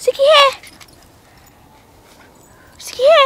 Sticky hair. Sticky hair.